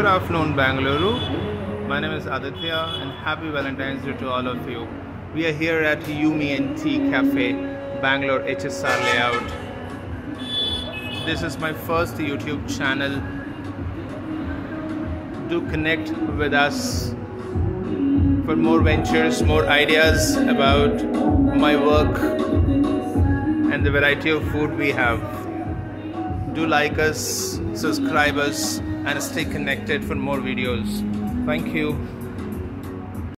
Good afternoon, Bangalore. My name is Aditya, and happy Valentine's Day to all of you. We are here at You Me and Tea Cafe, Bangalore HSR layout. This is my first YouTube channel. Do connect with us for more ventures, more ideas about my work and the variety of food we have. Do like us, subscribe us, and stay connected for more videos. Thank you.